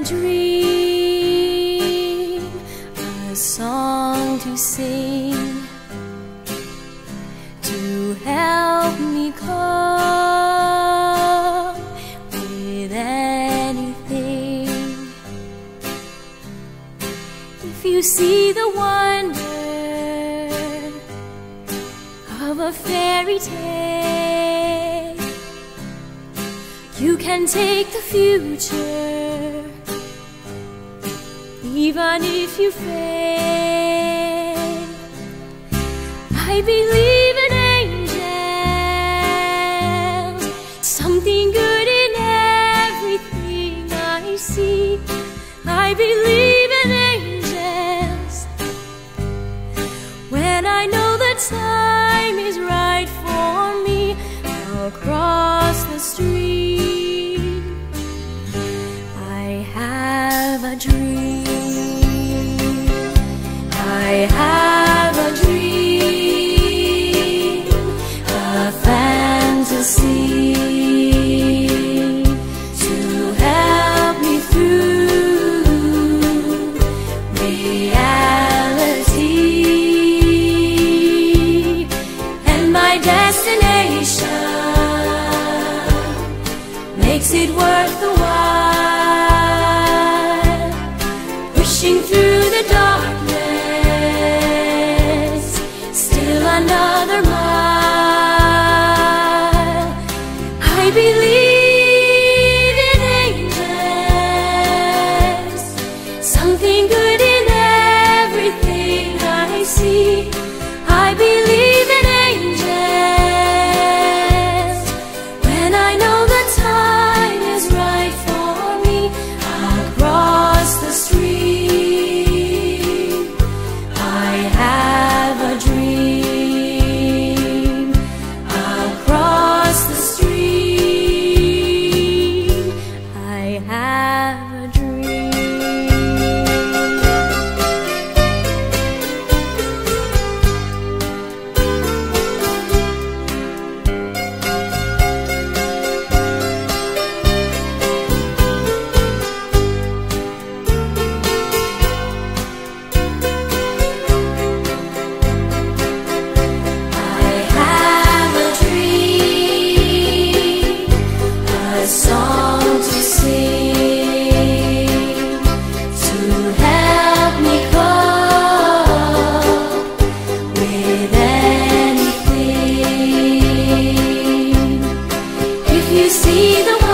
a dream, a song to sing, to help me cope with anything. If you see the wonder of a fairy tale, you can take the future, even if you fail. I believe in angels, something good in everything I see. I believe in angels when I know the time is right for me. I'll cross the street. Have a dream, a fantasy to help me through reality. And my destination makes it worth the you see the